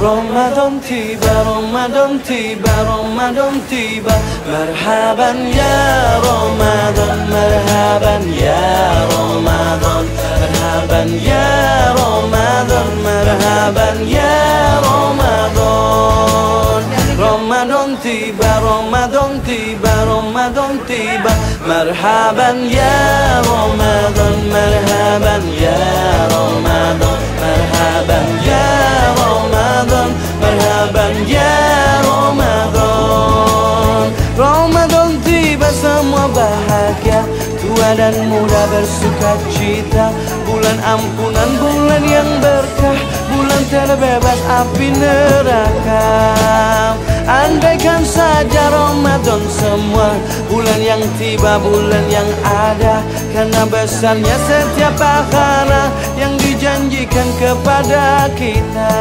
رمضان تی برآمدم تی برآمدم تی بر مرحبا یا رمضان مرحبا یا رمضان مرحبا یا رمضان مرحبا یا رمضان رمضان تی رمضان تی برآمدم تی بر مرحبا یا رمضان Ramadan tiba semua bahagia. Tua dan muda bersuka cita. Bulan ampunan, bulan yang berkah. Bulan terbebas api neraka. Andaikan saja Ramadan semua Bulan yang tiba, bulan yang ada. Karena besarnya setiap pahala Yang dijanjikan kepada kita